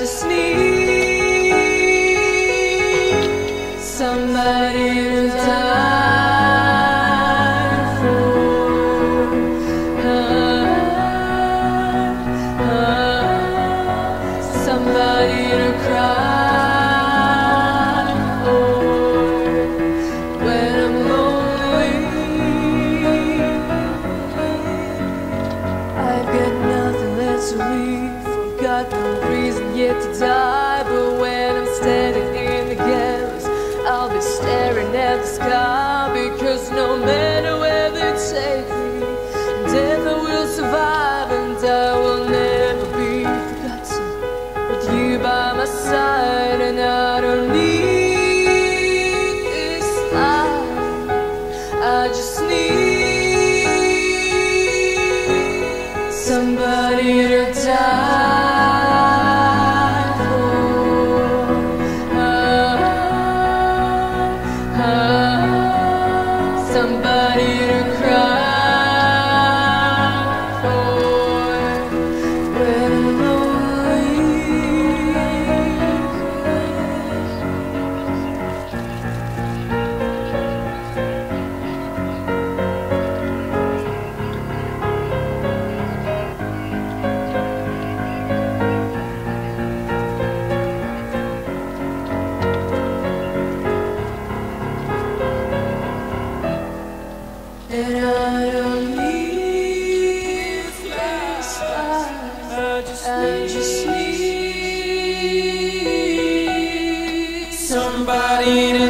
just need somebody to die for. Ah, ah, somebody to cry somebody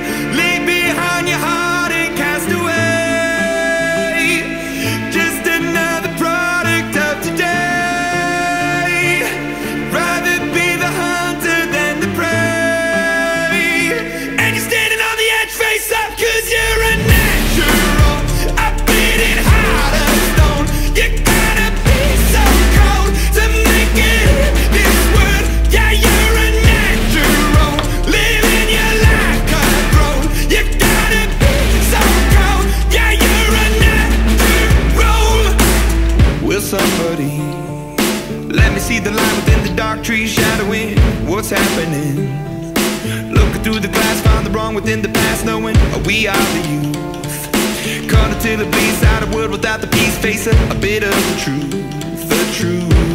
What's happening? Looking through the glass, find the wrong within the past, knowing we are the youth. Caught until it bleeds out a world without the peace, face a, a bit of the truth, the truth.